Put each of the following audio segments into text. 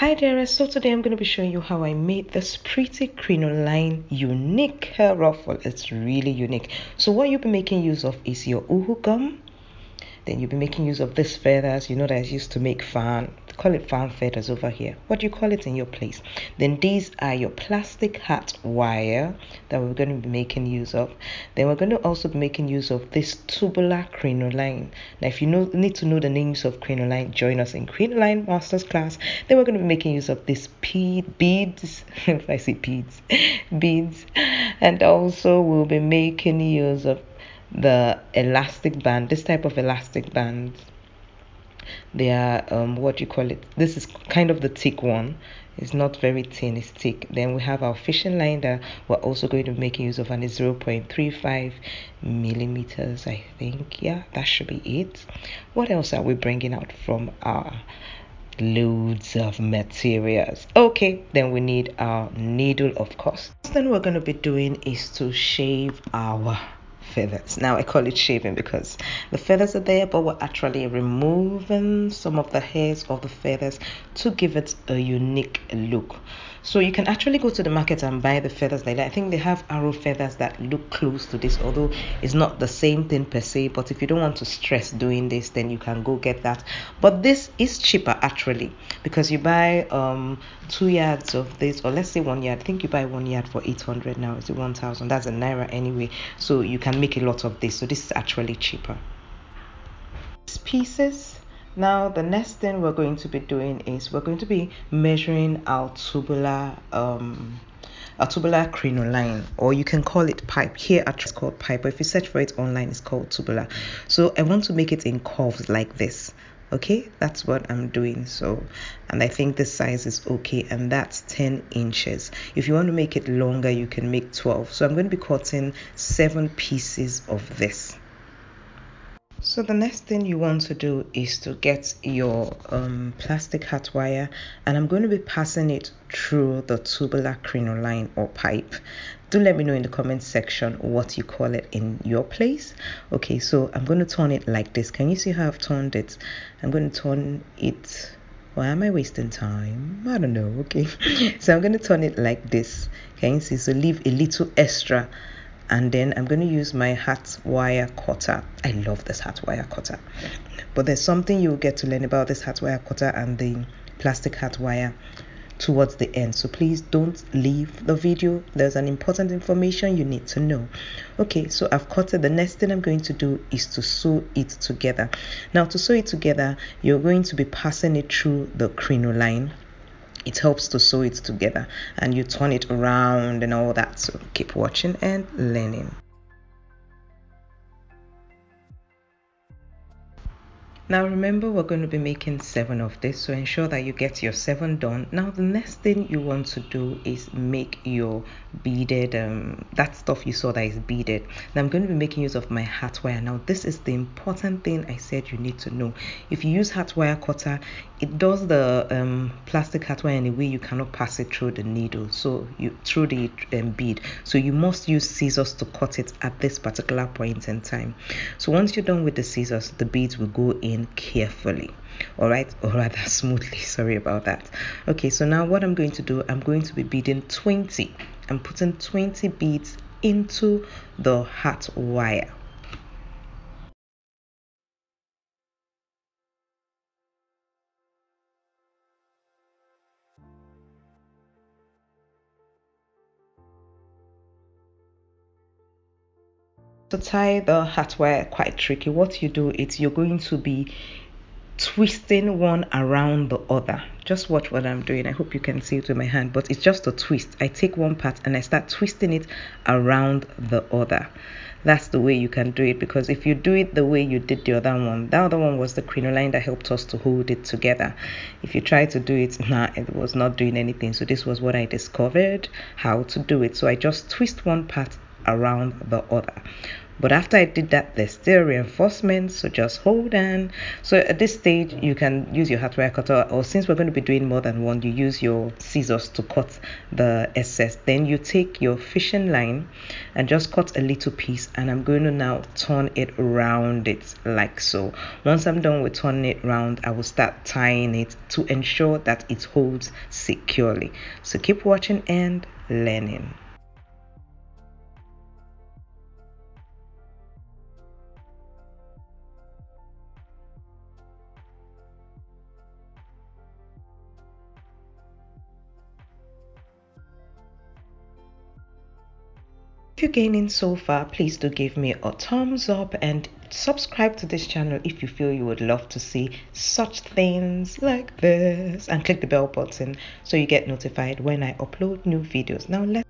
Hi there, so today I'm going to be showing you how I made this pretty crinoline unique hair ruffle. It's really unique. So what you'll be making use of is your uhu gum, then you'll be making use of these feathers. You know that I used to make fan, call it fan feathers over here. What do you call it in your place? Then these are your plastic hat wire that we're going to be making use of. Then we're going to also be making use of this tubular crinoline. Now, if you know, need to know the names of crinoline, join us in crinoline masters class. Then we're going to be making use of these beads, if I say beads, beads, and also we'll be making use of the elastic band this type of elastic band they are um, what you call it this is kind of the thick one. It's not very thin it's thick. Then we have our fishing line that we're also going to be making use of and it's 0.35 millimeters i think. Yeah that should be it. What else are we bringing out from our loads of materials? Okay then we need our needle of course. Then we're going to be doing is to shave our feathers. Now I call it shaving because the feathers are there, but we're actually removing some of the hairs of the feathers to give it a unique look. So you can actually go to the market and buy the feathers like that. I think they have arrow feathers that look close to this, although it's not the same thing per se. But if you don't want to stress doing this, then you can go get that. But this is cheaper actually because you buy um two yards of this, or let's say one yard. I think you buy one yard for 800 now. Is it 1000? That's a naira anyway. So you can make a lot of this. So this is actually cheaper. Pieces now the next thing we're going to be doing is we're going to be measuring our tubular um a tubular crinoline or you can call it pipe. Here it's called pipe but if you search for it online it's called tubular. So i want to make it in curves like this okay? That's what i'm doing so and i think the size is okay and that's 10 inches. If you want to make it longer you can make 12 so i'm going to be cutting seven pieces of this so the next thing you want to do is to get your um, plastic hat wire and I'm going to be passing it through the tubular crinoline or pipe. Do let me know in the comment section what you call it in your place. Okay, so I'm going to turn it like this. Can you see how I've turned it? I'm going to turn it why am I wasting time? I don't know. Okay, so I'm going to turn it like this. Can you see? So leave a little extra and then I'm going to use my hat wire cutter. I love this hat wire cutter, but there's something you'll get to learn about this hat wire cutter and the plastic hat wire towards the end. So please don't leave the video. There's an important information you need to know. Okay so i've cut it the next thing i'm going to do is to sew it together. Now to sew it together you're going to be passing it through the crinoline it helps to sew it together and you turn it around and all that. So keep watching and learning Now remember we're going to be making seven of this so ensure that you get your seven done. Now the next thing you want to do is make your beaded um, that stuff you saw that is beaded. Now I'm going to be making use of my hat wire. Now this is the important thing I said you need to know. If you use hat wire cutter it does the um, plastic hat wire in a way you cannot pass it through the needle so you through the um, bead so you must use scissors to cut it at this particular point in time so once you're done with the scissors the beads will go in carefully. All right? Or rather smoothly. Sorry about that. Okay so now what i'm going to do i'm going to be beading 20 i'm putting 20 beads into the hat wire to tie the hat wire quite tricky. What you do is you're going to be twisting one around the other. Just watch what i'm doing. I hope you can see it with my hand but it's just a twist. I take one part and i start twisting it around the other. That's the way you can do it because if you do it the way you did the other one the other one was the crinoline that helped us to hold it together. If you try to do it nah it was not doing anything. So this was what i discovered how to do it. So i just twist one part around the other but after I did that there's still reinforcement so just hold on. So at this stage you can use your hat wire cutter or since we're going to be doing more than one you use your scissors to cut the excess then you take your fishing line and just cut a little piece and I'm going to now turn it around it like so. Once I'm done with turning it round I will start tying it to ensure that it holds securely. So keep watching and learning If you're gaining so far, please do give me a thumbs up and subscribe to this channel if you feel you would love to see such things like this. And click the bell button so you get notified when I upload new videos. Now let's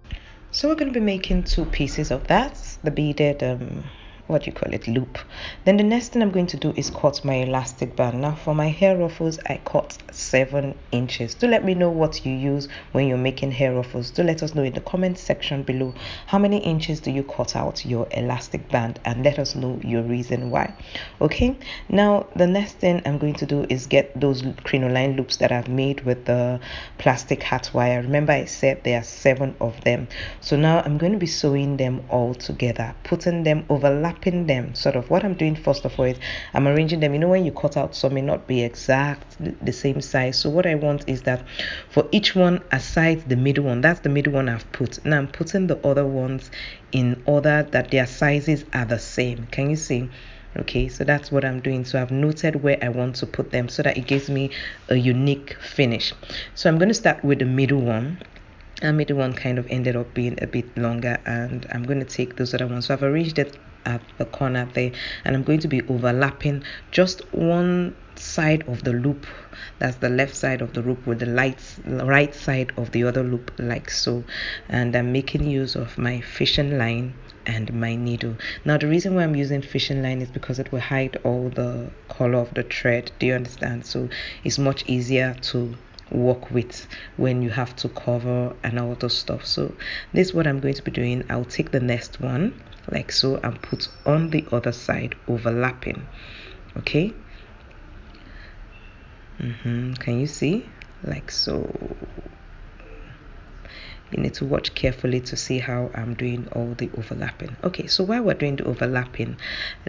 so we're going to be making two pieces of that, the beaded um what you call it loop. Then the next thing i'm going to do is cut my elastic band. Now for my hair ruffles i cut seven inches. Do let me know what you use when you're making hair ruffles. Do let us know in the comment section below. How many inches do you cut out your elastic band? And let us know your reason why. Okay? Now the next thing i'm going to do is get those crinoline loops that i've made with the plastic hat wire. Remember i said there are seven of them. So now i'm going to be sewing them all together putting them overlap wrapping them. Sort of what i'm doing first of all is i'm arranging them. You know when you cut out some may not be exact the same size. So what i want is that for each one aside the middle one that's the middle one i've put. Now i'm putting the other ones in order that their sizes are the same. Can you see? Okay so that's what i'm doing. So i've noted where i want to put them so that it gives me a unique finish. So i'm going to start with the middle one and middle one kind of ended up being a bit longer and i'm going to take those other ones. So i've arranged it at the corner there and I'm going to be overlapping just one side of the loop. That's the left side of the loop with the lights right side of the other loop like so. And I'm making use of my fishing line and my needle. Now the reason why I'm using fishing line is because it will hide all the color of the thread. Do you understand? So it's much easier to work with when you have to cover and all those stuff. So this is what i'm going to be doing. I'll take the next one like so and put on the other side overlapping. Okay? Mm-hmm. can you see? Like so you need to watch carefully to see how I'm doing all the overlapping. Okay, so while we're doing the overlapping,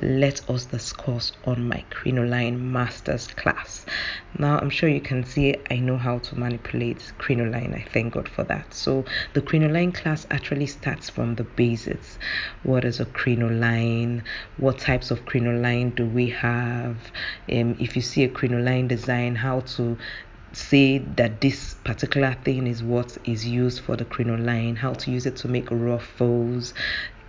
let us discuss on my crinoline masters class. Now, I'm sure you can see I know how to manipulate crinoline. I thank God for that. So the crinoline class actually starts from the basics. What is a crinoline? What types of crinoline do we have? Um, if you see a crinoline design, how to say that this particular thing is what is used for the crinoline, how to use it to make ruffles,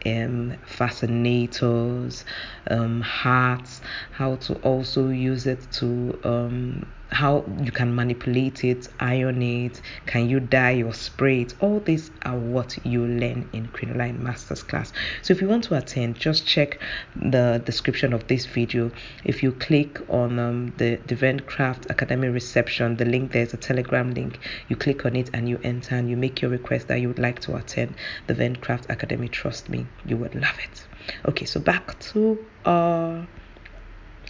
um, fascinators, um, hearts, how to also use it to um, how you can manipulate it, iron it, can you dye or spray it. All these are what you learn in Crinoline Masters class. So if you want to attend, just check the description of this video. If you click on um, the D'vent Craft Academy reception, the link there's a telegram link. You click on it and you enter and you make your request that you would like to attend the Ventcraft Academy. Trust me, you would love it. Okay, so back to our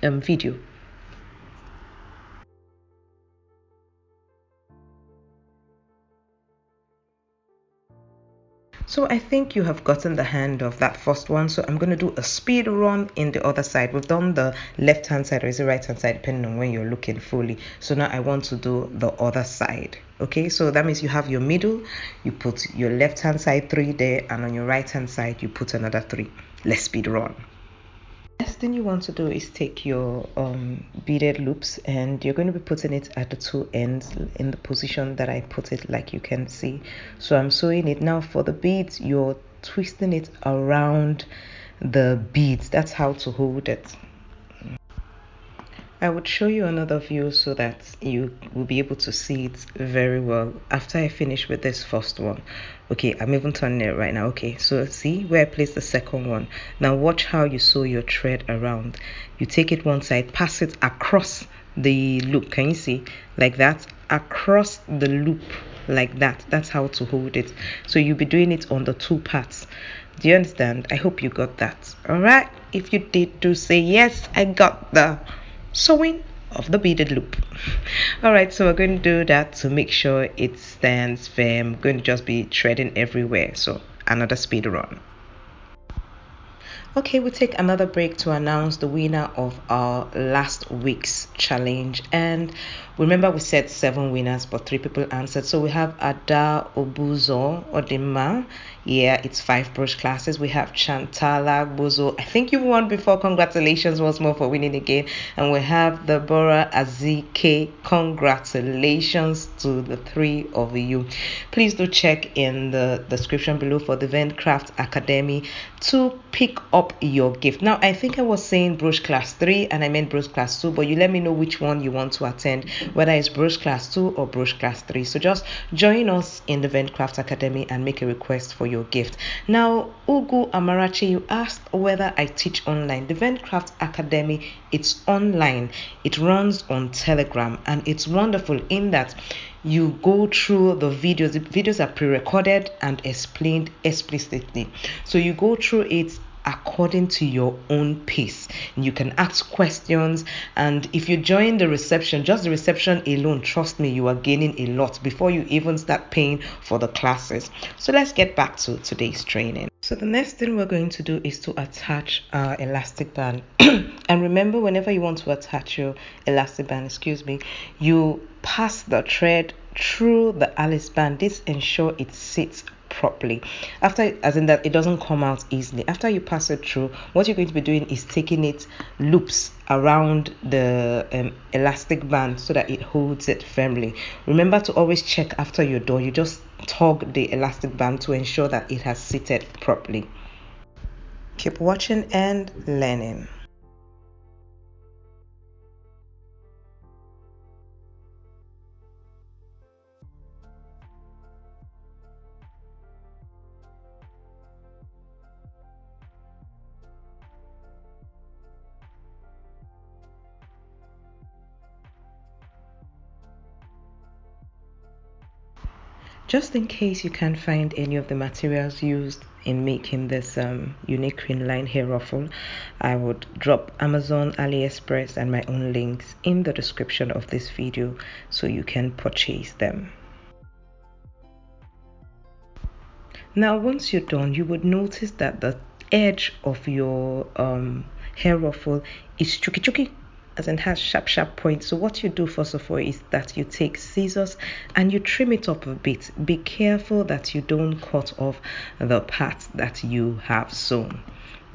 um, video. So I think you have gotten the hand of that first one. So I'm going to do a speed run in the other side. We've done the left hand side or is it right hand side depending on when you're looking fully. So now I want to do the other side. Okay, so that means you have your middle, you put your left hand side three there, and on your right hand side you put another three. Let's speed run next thing you want to do is take your um, beaded loops and you're going to be putting it at the two ends in the position that I put it like you can see. So I'm sewing it. Now for the beads you're twisting it around the beads. That's how to hold it I would show you another view so that you will be able to see it very well after I finish with this first one. Okay, I'm even turning it right now. Okay, so see where I placed the second one. Now watch how you sew your thread around. You take it one side, pass it across the loop. Can you see? Like that, across the loop like that that's how to hold it so you'll be doing it on the two parts do you understand i hope you got that all right if you did do say yes i got the sewing of the beaded loop. All right so we're going to do that to make sure it stands firm. Going to just be threading everywhere so another speed run. Okay, we take another break to announce the winner of our last week's challenge. And remember, we said seven winners, but three people answered. So we have Ada Obuzo Odima. Yeah, it's five brush classes. We have Chantala Bozo. I think you won before. Congratulations once more for winning again. And we have Deborah Azike. Congratulations to the three of you. Please do check in the description below for the Ventcraft Academy to pick up your gift. Now, I think I was saying brush class 3 and I meant brush class 2, but you let me know which one you want to attend, whether it's brush class 2 or brush class 3. So just join us in the Ventcraft Academy and make a request for your gift. Now, Ugu Amarachi, you asked whether I teach online. The Ventcraft Academy, it's online. It runs on Telegram and it's wonderful in that you go through the videos. The videos are pre-recorded and explained explicitly. So you go through it according to your own pace. You can ask questions, and if you join the reception, just the reception alone, trust me, you are gaining a lot before you even start paying for the classes. So let's get back to today's training. So the next thing we're going to do is to attach our elastic band. and remember, whenever you want to attach your elastic band, excuse me, you pass the thread through the Alice band. This ensure it sits properly. After as in that it doesn't come out easily. After you pass it through what you're going to be doing is taking it loops around the um, elastic band so that it holds it firmly. Remember to always check after you're done you just tug the elastic band to ensure that it has seated properly. Keep watching and learning just in case you can't find any of the materials used in making this um, unique crinoline hair ruffle i would drop amazon aliexpress and my own links in the description of this video so you can purchase them. Now once you're done you would notice that the edge of your um, hair ruffle is chucky chucky as in has sharp sharp points. So what you do first of all is that you take scissors and you trim it up a bit. Be careful that you don't cut off the part that you have sewn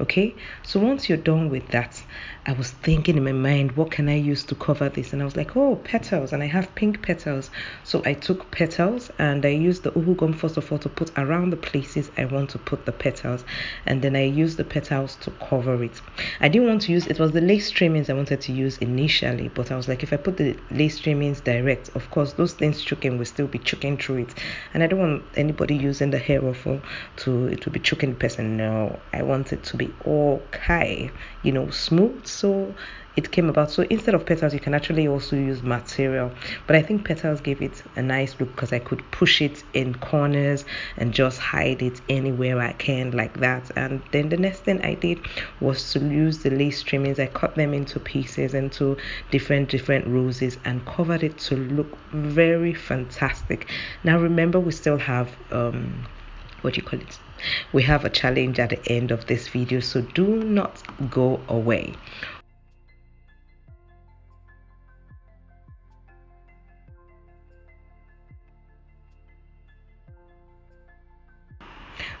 okay so once you're done with that I was thinking in my mind, what can I use to cover this? And I was like, oh, petals. And I have pink petals. So I took petals and I used the uhu gum first of all to put around the places I want to put the petals. And then I used the petals to cover it. I didn't want to use, it was the lace trimmings I wanted to use initially. But I was like, if I put the lace trimmings direct, of course, those things choking will still be choking through it. And I don't want anybody using the hair ruffle to, it will be choking the person. No, I want it to be okay, you know, smooth. So it came about. So instead of petals you can actually also use material. But i think petals gave it a nice look because i could push it in corners and just hide it anywhere i can like that. And then the next thing i did was to use the lace trimmings. I cut them into pieces into different different roses and covered it to look very fantastic. Now remember we still have um what do you call it we have a challenge at the end of this video so do not go away.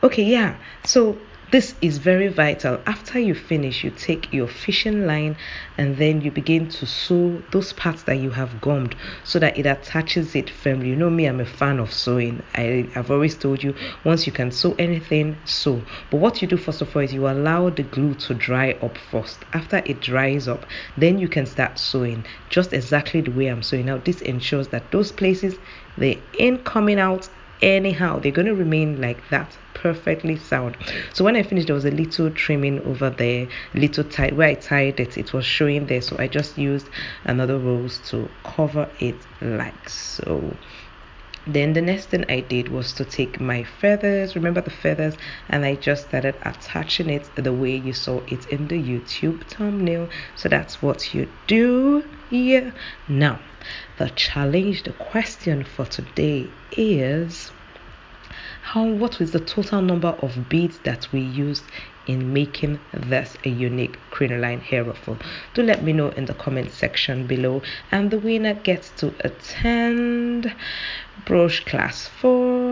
Okay yeah. So this is very vital. After you finish, you take your fishing line and then you begin to sew those parts that you have gummed so that it attaches it firmly. You know me, I'm a fan of sewing. I, have always told you once you can sew anything, sew. But what you do first of all is you allow the glue to dry up first. After it dries up, then you can start sewing just exactly the way I'm sewing. Now, this ensures that those places they ain't coming out anyhow they're going to remain like that perfectly sound. So when i finished there was a little trimming over there little tight where i tied it it was showing there. So i just used another rose to cover it like so then the next thing I did was to take my feathers remember the feathers? And I just started attaching it the way you saw it in the YouTube thumbnail. So that's what you do here. Now the challenge the question for today is how what was the total number of beads that we used in making this a unique crinoline hair ruffle do let me know in the comment section below. And the winner gets to attend broche class 4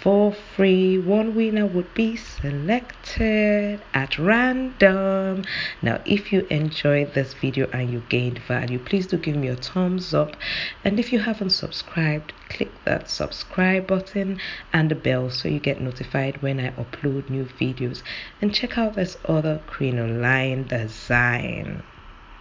for free. One winner would be selected at random. Now, if you enjoyed this video and you gained value, please do give me a thumbs up. And if you haven't subscribed, click that subscribe button and the bell so you get notified when I upload new videos. And check out this other crinoline design.